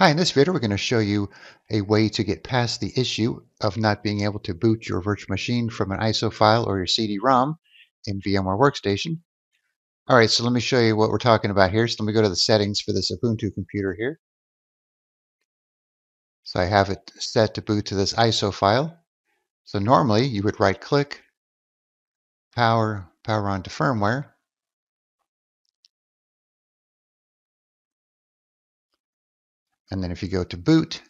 Hi, in this video we're going to show you a way to get past the issue of not being able to boot your virtual machine from an ISO file or your CD-ROM in VMware Workstation. All right, so let me show you what we're talking about here. So let me go to the settings for this Ubuntu computer here. So I have it set to boot to this ISO file. So normally you would right click, power, power on to firmware, And then if you go to boot,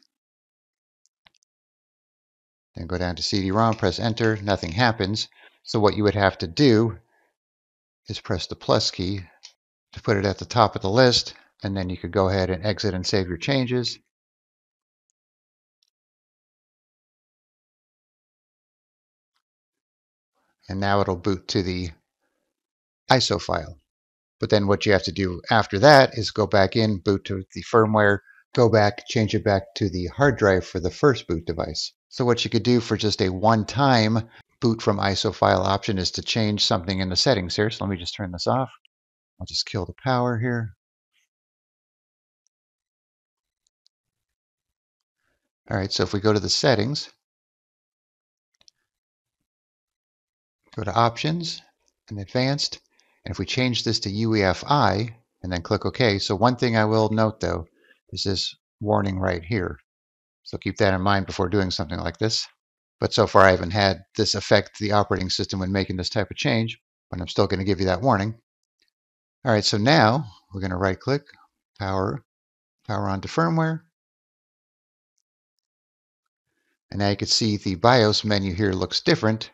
then go down to CD-ROM, press enter, nothing happens. So what you would have to do is press the plus key to put it at the top of the list, and then you could go ahead and exit and save your changes. And now it'll boot to the ISO file. But then what you have to do after that is go back in, boot to the firmware, go back, change it back to the hard drive for the first boot device. So what you could do for just a one-time boot from ISO file option is to change something in the settings here. So let me just turn this off. I'll just kill the power here. All right, so if we go to the settings, go to options and advanced, and if we change this to UEFI and then click OK, so one thing I will note though, is this warning right here. So keep that in mind before doing something like this. But so far I haven't had this affect the operating system when making this type of change, but I'm still going to give you that warning. All right, so now we're going to right click, power, power on to firmware. And now you can see the BIOS menu here looks different.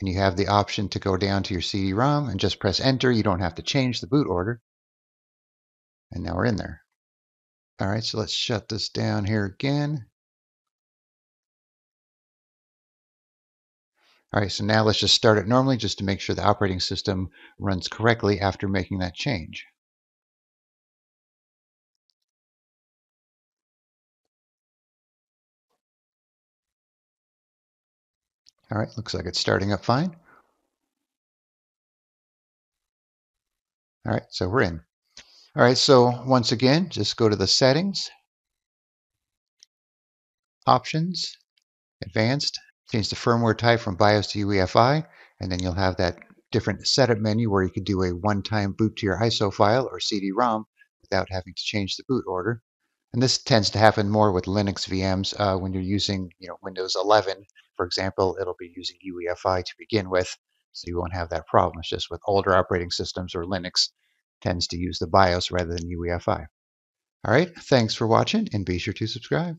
And you have the option to go down to your CD-ROM and just press enter. You don't have to change the boot order. And now we're in there. All right, so let's shut this down here again. All right, so now let's just start it normally just to make sure the operating system runs correctly after making that change. All right, looks like it's starting up fine. All right, so we're in. All right, so once again, just go to the settings, options, advanced, change the firmware type from BIOS to UEFI, and then you'll have that different setup menu where you can do a one-time boot to your ISO file or CD-ROM without having to change the boot order. And this tends to happen more with Linux VMs uh, when you're using you know, Windows 11, for example, it'll be using UEFI to begin with, so you won't have that problem. It's just with older operating systems or Linux, tends to use the BIOS rather than UEFI. All right, thanks for watching and be sure to subscribe.